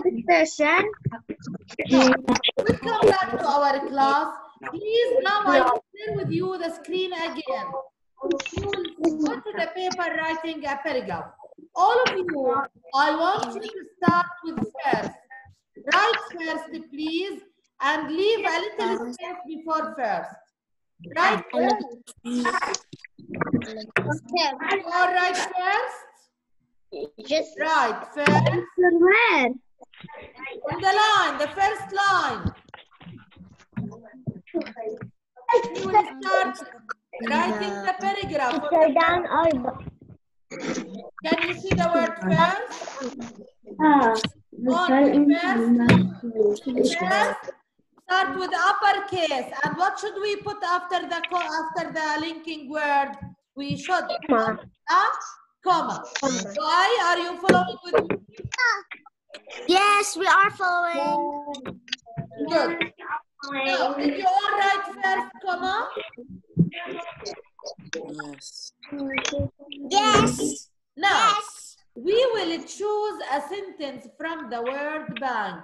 dispersion. Welcome back to our class. Please now I will share with you the screen again. You will go to the paper writing a paragraph. All of you, I want you to start with first. Write first, please, and leave a little space before first. Write first. You all right first? Just Right first. where? On the line, the first line. You will start writing the paragraph. Upside down or Can you see the word first? ah. On first. First, start with uppercase. And what should we put after the after the linking word? We should put a comma. Why are you following with me? Yes, we are following. Good. Now, did you all write first comma? Yes. Yes. Now, we will choose a sentence from the word bank.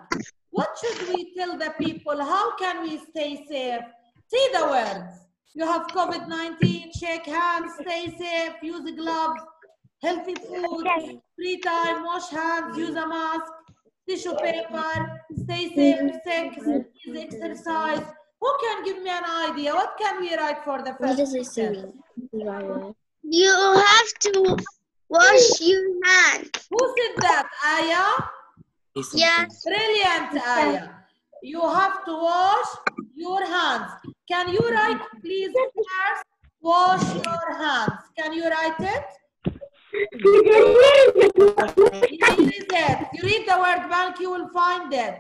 What should we tell the people? How can we stay safe? See the words. You have COVID-19, shake hands, stay safe, use gloves, healthy food, free time, wash hands, use a mask, tissue paper, stay safe, sex, please exercise. Who can give me an idea? What can we write for the What first does it say? sentence? You have to wash your hands. Who said that? Aya? Yes. Brilliant, Aya. You have to wash your hands. Can you write, please, first, wash your hands. Can you write it? Here is it. You read the word bank, you will find it.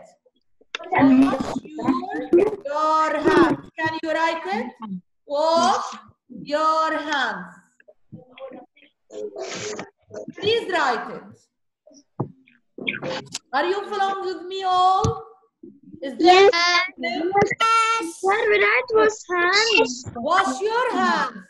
Wash your, your hands. Can you write it? Wash your hands. Please write it. Are you following with me all? Is there Yes. What would I was hands? Wash your hands.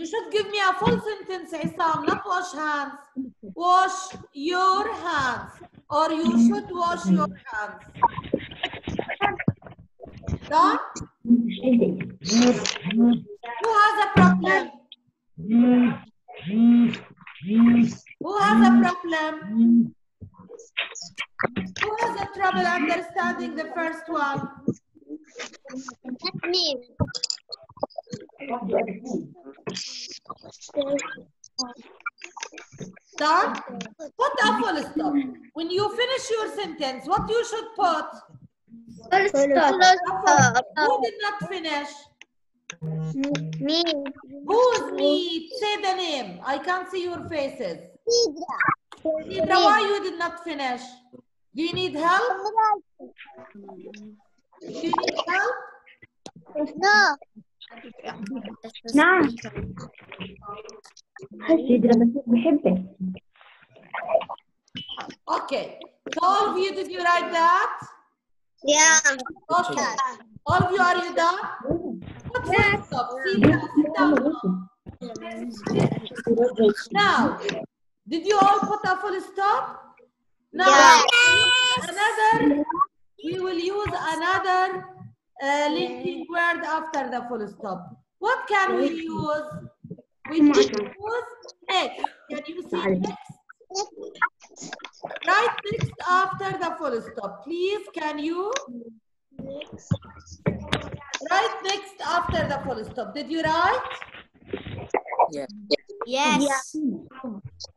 You should give me a full sentence, Isam, not wash hands. Wash your hands. Or you should wash your hands. Done? Who has a problem? Who has a problem? Who has a trouble understanding the first one? Me. Done? Put a full stop. When you finish your sentence, what you should put? First A stop. full- Who did not finish? Me. Who's me? Say the name. I can't see your faces. Sidra, why you did not finish? Do you need help? Do you need help? No. نعم سيدنا بس بحبك Okay. So all of you, did you write that? Yeah. Okay. All of you, are you done? Put full stop. Sidra, sit down now. Now, did you all put a full stop? Now, another, we will use another uh, linking word after the full stop. What can we use? We can use next. Can you see next? Write next after the full stop. Please, can you? Write next after the full stop. Did you write? Yes.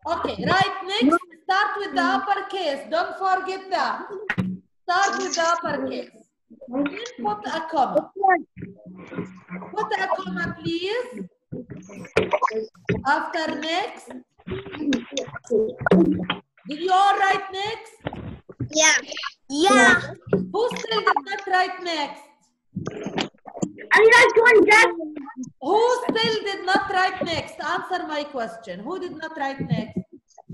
Okay, right next, start with the uppercase. Don't forget that. Start with the uppercase. Then put a comma. Put a comma, please. After next. Did you all write next? Yeah. Yeah. Who still did not write next? I'm not doing that Who still did not write next? Answer my question. Who did not write next?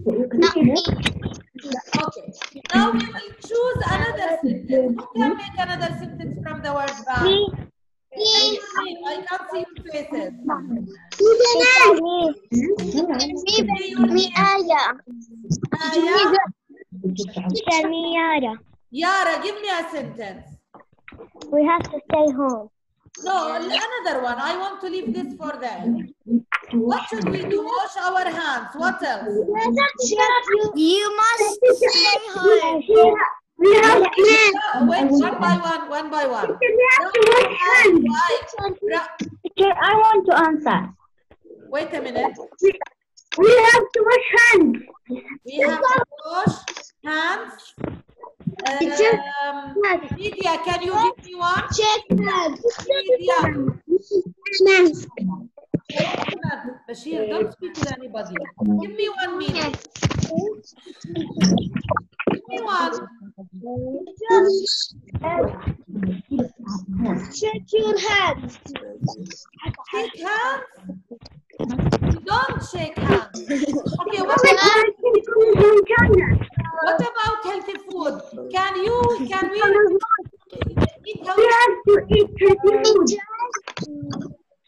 Not me. Okay. Now we will choose another. Who can make another sentence from the word bank? Me. I can't see your faces. Me. Me. Me. Aya. Aya. Yara. Yara, give me a sentence. We have to stay home. No, another one. I want to leave this for them. What should we do? Wash our hands. What else? You must stay home. We have to Uh, wait, one by one, one by one. wash hands. Right. Ra- Okay, I want to answer. Wait a minute. We have to wash hands. We have to wash hands. Um, Media, can you give me one? Check Media. Bashir, don't speak to anybody. Give me one minute. Give me one. Check your hands. Shake hands. Don't shake hands. Okay, what about, what about healthy food? Can you, can we eat healthy food.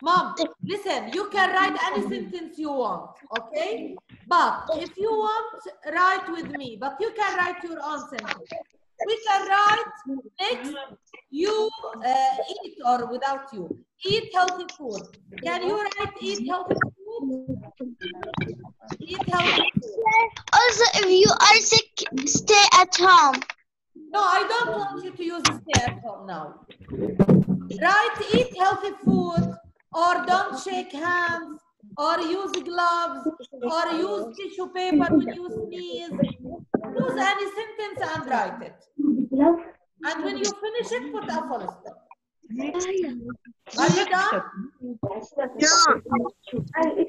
Mom, listen, you can write any sentence you want, okay? But if you want, write with me, but you can write your own sentence. We can write next, you uh, eat or without you. Eat healthy food. Can you write eat healthy food? Eat healthy food. Also, if you are sick, stay at home. No, I don't want you to use stay at home now. Write eat healthy food or don't shake hands or use gloves or use tissue paper when you sneeze. Use any sentence and write it. And when you finish it, put a full stop. Are you done? Yeah.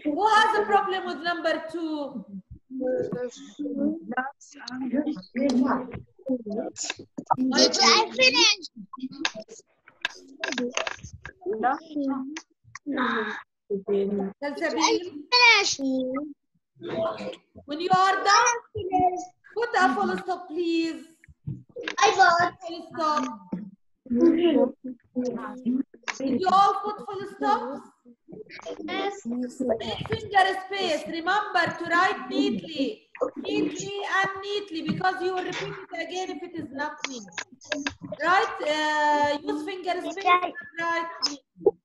Who has a problem with number two? Did I finish? Salsabil, Finish. When you are done, put a full stop, please. I vote. Full stop. Did you all put full stops? Make finger space. Remember to write neatly. Neatly and neatly because you will repeat it again if it is not neat. Right? Uh, use finger space and write neatly.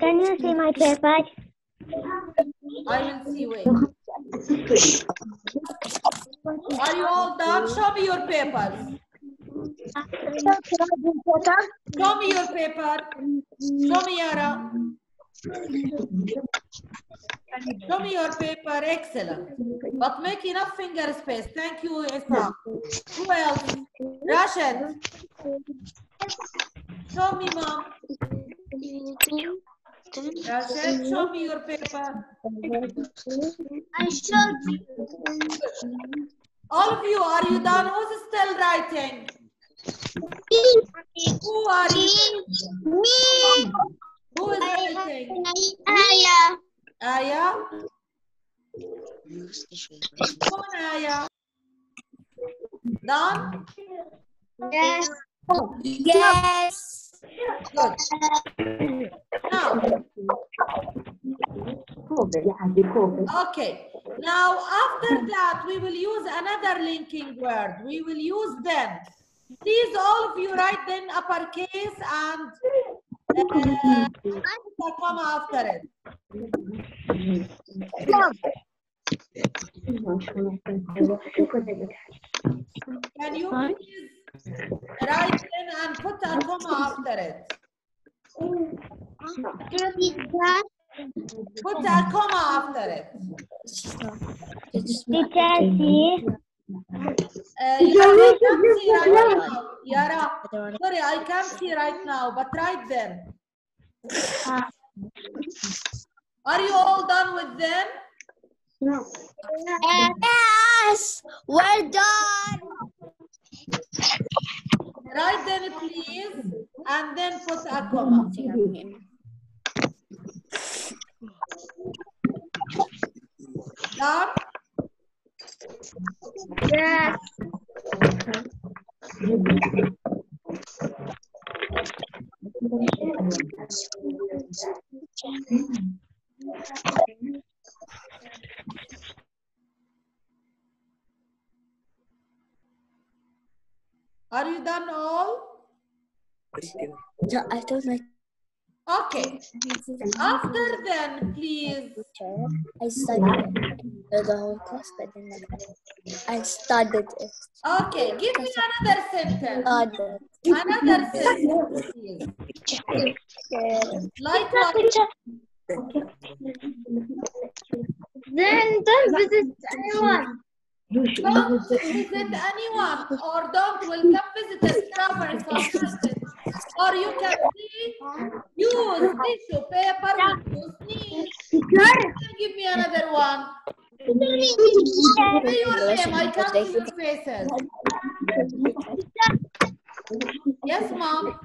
Can you see my paper? I will see. Wait. Are you all done? Show me your papers. Show me your paper. Show me Yara. Show me your paper. Excellent. But make enough finger space. Thank you, Isma. Who else? Rashid. Show me, mom. Rashid, show me your paper. I showed you. All of you, are you done? Who's still writing? Me. Who are you? Me. Who is writing? Aya. Aya? Come on, Aya. Done? Yes. Yes. Good. Now, okay. Now, after that, we will use another linking word. We will use them. Please, all of you write them uppercase and uh, after it. Can you please write them and put a comma after it? Put a comma after it. Uh, Yara, I can't see right now. Yara, sorry, I can't see right now, but write them. Are you all done with them? No. Yes, we're done. Write them, please, and then put a comma. Done? Yes. Are you done all? No, I told my Okay. After then, please. I studied it the whole class, but then I studied it. Okay, give me another sentence. Studied. Another sentence, please. Like what? Then don't visit anyone. Don't visit anyone or don't welcome visitors, travelers, or persons. Or you can see, use tissue paper when you sneeze. Teacher, Give me another one. Say your name, I can't see your faces. Yes, mom.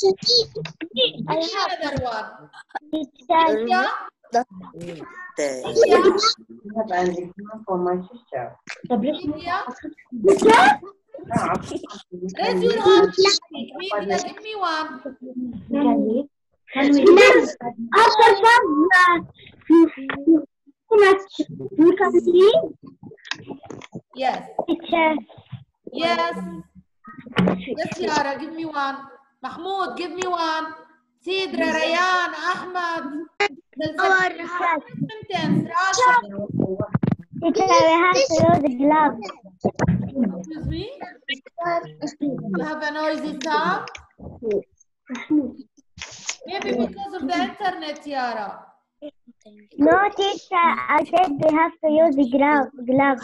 Give me another one. teacher, Yeah? The Yeah? for my sister. Yeah? teacher, Raise your hand. Give me one. Can see, Yes. Yes. Yes, Yara, give me one. Mahmoud, give me one. Sidra, Rayan, Ahmad. Sentence, Rashid. teacher, we have to use the glove. Excuse me. You have a noisy sound? Maybe because of the internet, Yara. No, teacher, I said we have to use the glove, glove.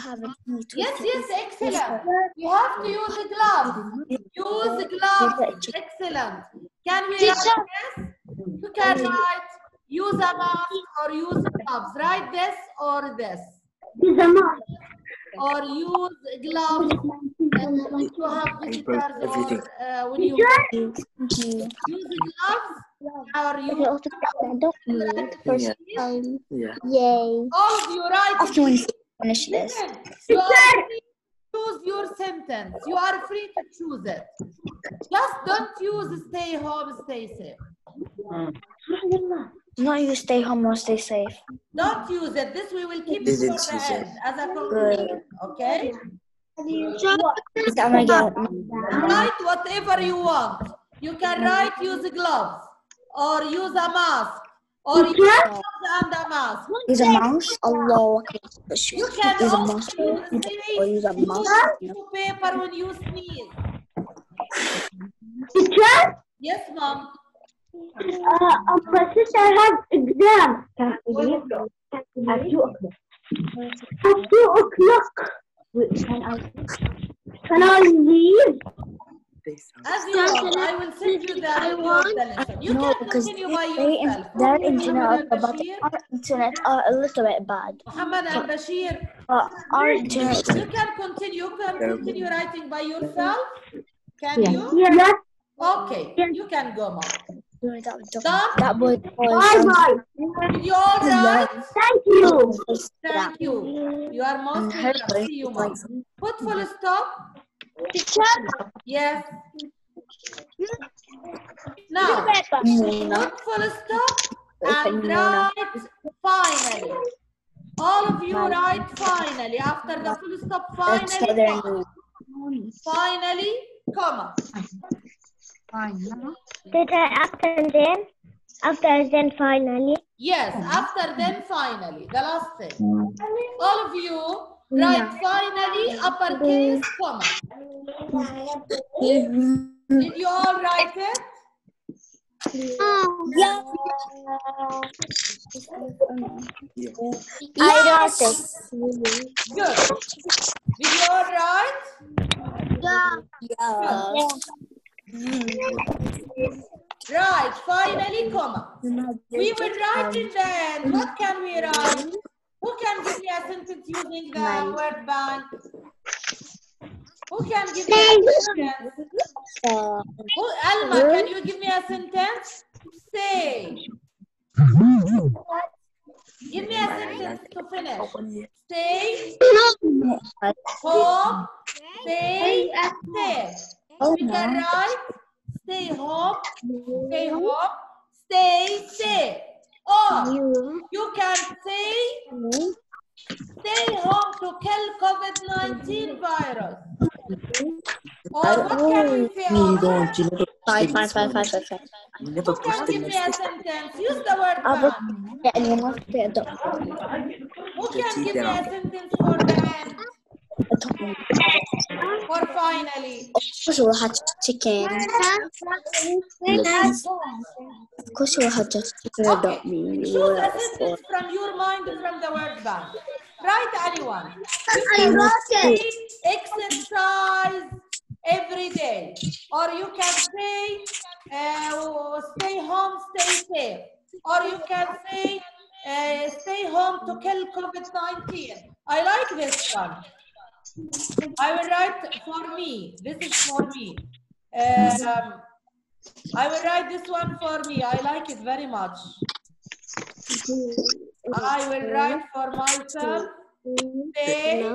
Yes, yes, excellent. You have to use a glove. Use gloves. Excellent. Can we write this? You can write use a mask or use gloves. Write this or this. Use a mask. Or use gloves if you have visitors everything. or uh, when you Teacher, use gloves or you Yeah. Yeah. Yay. all of you write After when you finish this. Listen, you are free to choose your sentence. You are free to choose it. Just don't use stay home, stay safe. Not you stay home or stay safe. Don't use it. This we will keep it Didn't for the end as a conclusion. Okay? My god. Write whatever you want. You can write use gloves or use a mask or use gloves and a mask. Use a mouse. Allah. You can Use a also mouse. say Or use a mouse. tissue paper when you sneeze. Teacher, Yes, mom. uh, our sister has exam. At two o'clock. At two o'clock. Can I, can I? As you want, I will send you the review of the lesson. You No, can because continue by they in, yourself. their internet, Muhammad but our internet are a little bit bad. Muhammad and Bashir, But our internet. you can continue. You can continue writing by yourself. Can you? Yeah. Okay, you can go, mom. Done? That boy Bye was. bye. Did you all right? Thank you. Thank you. You are most welcome. See you, mom. Put full stop. Yes. Now, put full stop and write finally. All of you write finally. After the full stop, finally, comma. Finally, comma. Teacher, after then, after then finally. Yes, after then finally, the last thing. All of you write finally, uppercase, comma. Did you all write it? Oh. Yeah. I wrote it. Good. Did you all write? Yeah. Right, finally, comma. We will write in the. What can we write? Who can give me a sentence using the word bank? Who can give me a sentence? Who, Alma, can you give me a sentence? Say. Give me a sentence to finish. Stay home, stay safe. We can write stay home, stay home, stay safe. Or you, you can say, stay home to kill COVID-19 virus. Or I what can you say? Don't never five, five, five, five, five, five. You never give me a sentence. Use the word one. Who can give me a sentence for man? Or finally. Chicken. Of course we'll have just chicken Okay. about me. Choose a sentence from your mind from the word bank. Write anyone. You can say exercise every day. Or you can say uh, stay home, stay safe. Or you can say uh, stay home to kill COVID-19. I like this one. I will write for me. This is for me. Um, I will write this one for me. I like it very much. I will write for myself. Stay,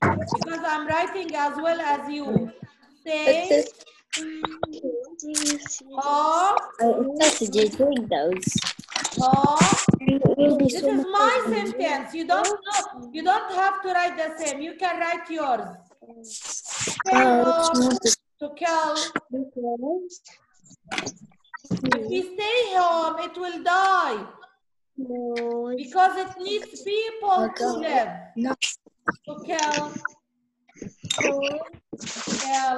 because I'm writing as well as you. Stay home, I started doing those. home. This is my sentence. You don't know. You don't have to write the same. You can write yours. Home to kill. If we stay home, it will die because it needs people to live. No. To kill, kill.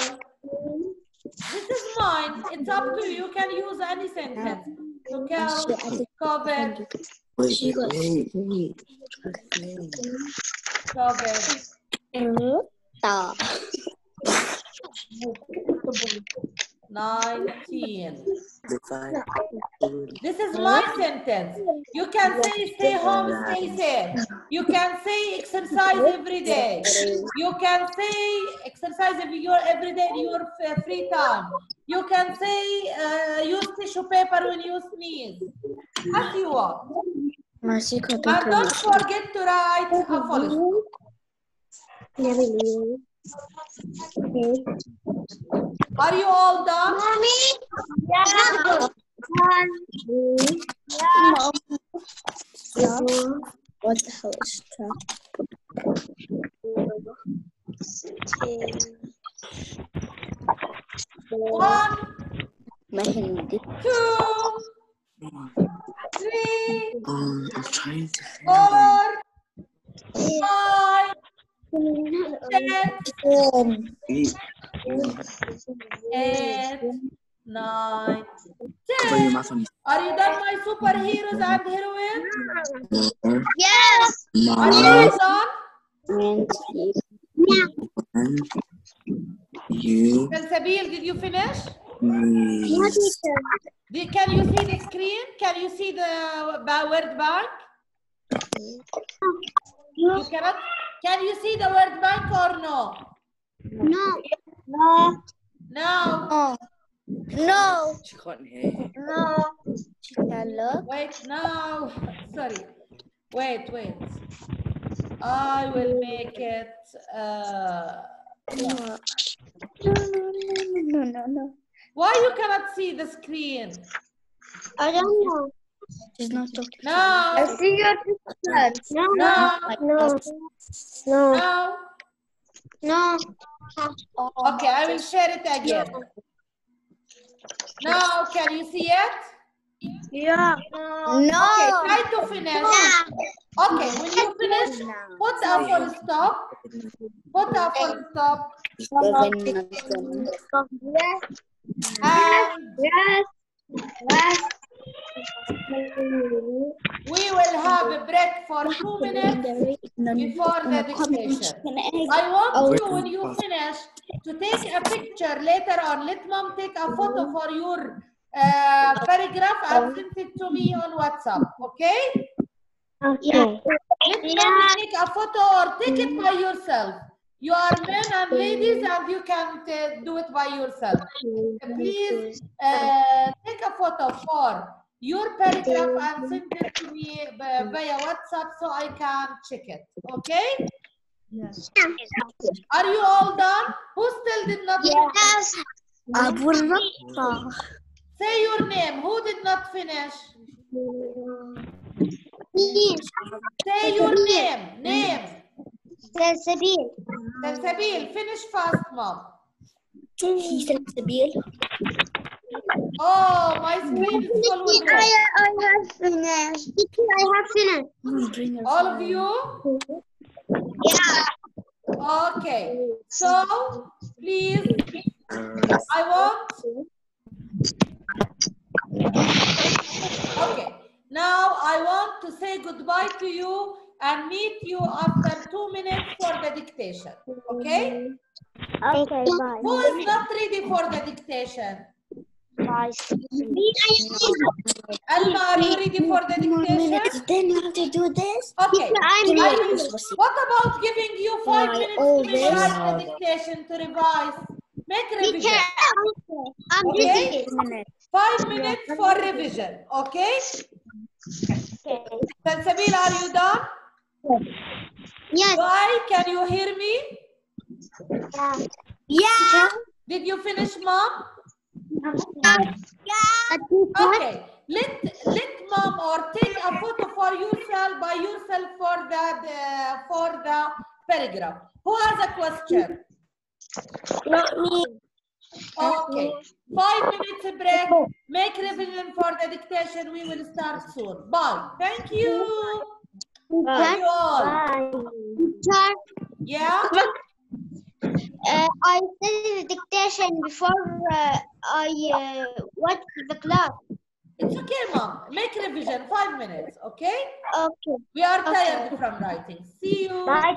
This is mine. It's up to you. You can use any sentence. To kill, COVID, Wait, She got- wait, wait. COVID. Stop. 19. This is my sentence. You can say stay home, stay safe. You can say exercise every day. You can say exercise every, your, every day in your free time. You can say uh, use tissue paper when you sneeze. As you want. My secret But don't forget to write a full stop. Are you all done? Mommy? Yeah. Yeah. yeah. What the hell is that? One, My two, three, Um, I'm trying to four, five, Um, eight, nine, ten. you're not funny. Are you done, my superheroes and heroines? Yes. Are you all done? you. You. Did you finish? Did, can you see the screen? Can you see the word bank? You cannot. Can you see the word bank or no? No. No. No. Oh. No. She can't hear. No. Chicken look. Wait, no. Sorry. Wait, wait. I will make it. Uh, No. No, no, no, no, no, no. why you cannot see the screen? I don't know. She's not talking. No. see your picture. No. No. No. No. No. No. Okay, I will share it again. Now, can you see it? Yeah. No. Okay, try to finish. Okay, when you finish, put a full stop. Put a full stop. Seven, nothing. Yes. And Yes. Yes. We will have a break for two minutes before the dictation. I want you, when you finish, to take a picture later on. Let mom take a photo for your uh, paragraph and send it to me on WhatsApp, okay? Okay. Let mom take a photo or take it by yourself. You are men and ladies and you can uh, do it by yourself. Please uh, take a photo for your paragraph and send it to me via WhatsApp so I can check it. Okay? Yes. Are you all done? Who still did not? Yes. Say your name. Who did not finish? Say your name. Name. Salsabil. Salsabil, finish fast, mom. He said Sabil. Oh, my screen is full with I. I have finished. I have finished. All of you? Yeah. Okay. So, please, I want. Okay. Now I want to say goodbye to you and meet you after two minutes for the dictation. Okay? Okay, bye. Who is not ready for the dictation? Bye. Alma, are you ready for the dictation? Then you have to do this. Okay. I'm Give me I a will- kiss, Wasi. What about giving you five Why minutes to always? memorize the dictation to revise? Make revision. Teacher, I'm Okay. Five minutes for revision. Okay? Okay. Salsabil, are you done? Yes. Why? Can you hear me? Yeah. Did you finish, mom? Yeah. Okay. Let let mom or take a photo for yourself by yourself for the, the for the paragraph. Who has a question? Not me. Okay. Five minutes break. Make revision for the dictation. We will start soon. Bye. Thank you. Teacher, Yeah. uh, I studied the dictation before uh, I uh, went to the class. It's okay, mom. Make revision. Five minutes. Okay. Okay. We are Okay. tired from writing. See you. Bye.